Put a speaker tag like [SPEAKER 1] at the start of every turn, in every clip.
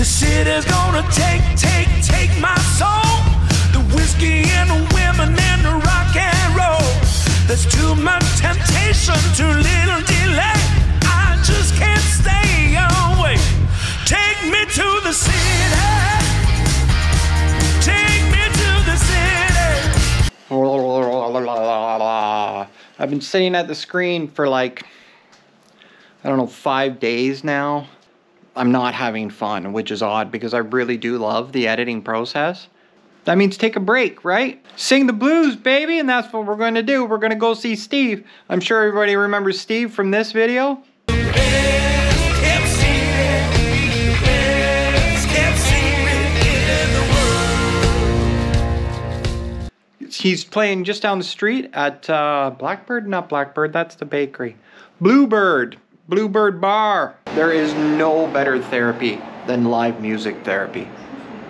[SPEAKER 1] The city's gonna take, take, take my soul. The whiskey and the women and the rock and roll. There's too much temptation, too little delay. I just can't stay away. Take me to the city. Take me to the city.
[SPEAKER 2] I've been sitting at the screen for like, I don't know, five days now. I'm not having fun, which is odd because I really do love the editing process. That means take a break, right? Sing the blues, baby, and that's what we're going to do. We're going to go see Steve. I'm sure everybody remembers Steve from this video. He's playing just down the street at uh, Blackbird, not Blackbird, that's the bakery. Bluebird, Bluebird Bar. There is no better therapy than live music therapy.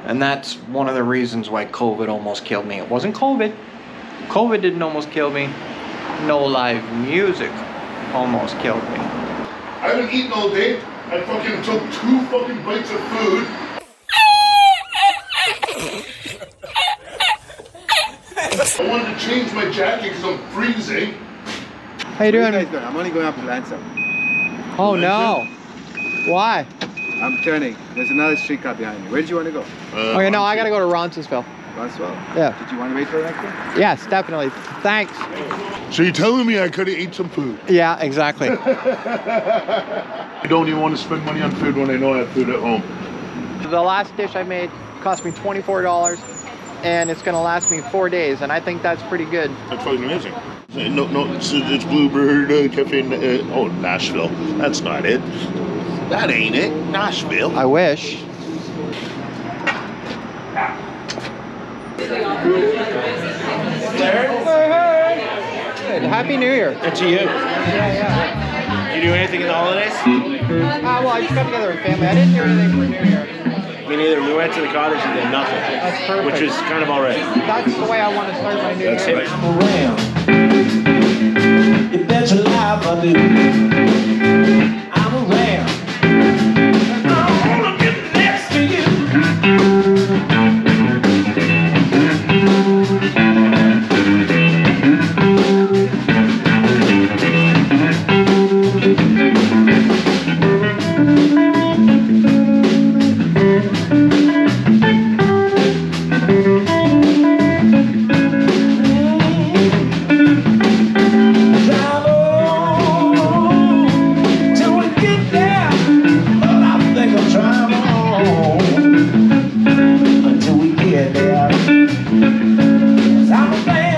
[SPEAKER 2] And that's one of the reasons why COVID almost killed me. It wasn't COVID. COVID didn't almost kill me. No live music almost killed me.
[SPEAKER 3] I haven't eaten all day. I fucking took two fucking bites of food. I wanted to change my jacket because I'm freezing.
[SPEAKER 2] How you
[SPEAKER 4] Where you
[SPEAKER 2] doing?
[SPEAKER 4] guys going? I'm only going up to Lancer.
[SPEAKER 2] Oh no. Why?
[SPEAKER 4] I'm turning. There's another streetcar behind me. Where did you want to go?
[SPEAKER 3] Uh,
[SPEAKER 2] Okay, no, I gotta go to Roncesvalles.
[SPEAKER 4] Roswell?
[SPEAKER 2] Yeah.
[SPEAKER 4] Did you want to wait for the next one?
[SPEAKER 2] Yes, definitely. Thanks.
[SPEAKER 3] So you're telling me I could have ate some food?
[SPEAKER 2] Yeah, exactly.
[SPEAKER 3] I don't even want to spend money on food when I know I have food at home.
[SPEAKER 2] The last dish I made cost me $24 and it's gonna last me four days and I think that's pretty good.
[SPEAKER 3] That's fucking amazing. No, no, it's, it's Bluebird uh, Cafe. Uh, oh, Nashville. That's not it. That ain't it. Nashville.
[SPEAKER 2] I wish. Hey, Happy New Year.
[SPEAKER 5] And to you.
[SPEAKER 2] Yeah, yeah.
[SPEAKER 5] You do anything in the holidays?
[SPEAKER 2] Ah, well, I just got together with family. I didn't do anything for New Year.
[SPEAKER 5] Me neither. We went to the cottage and did nothing.
[SPEAKER 2] That's perfect.
[SPEAKER 5] Which is kind of alright.
[SPEAKER 2] That's the way I want to start my New
[SPEAKER 5] That's
[SPEAKER 2] Year.
[SPEAKER 5] right.
[SPEAKER 1] around. You bet your life I do.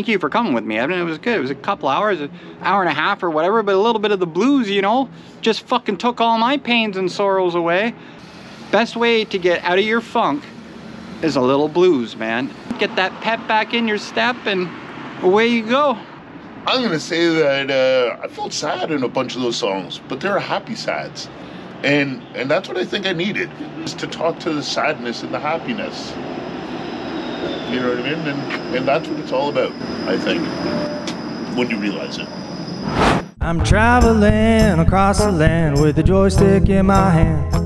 [SPEAKER 2] Thank you for coming with me, Edmund. It was good. It was a couple hours, an hour and a half or whatever, but a little bit of the blues, you know, just fucking took all my pains and sorrows away. Best way to get out of your funk is a little blues, man. Get that pep back in your step and away you go.
[SPEAKER 3] I'm gonna say that uh, I felt sad in a bunch of those songs, but they're happy sads, and and that's what I think I needed is to talk to the sadness and the happiness. You know what I mean? And and that's what it's all about. I think when you realize it.
[SPEAKER 6] I'm traveling across the land with a joystick in my hand.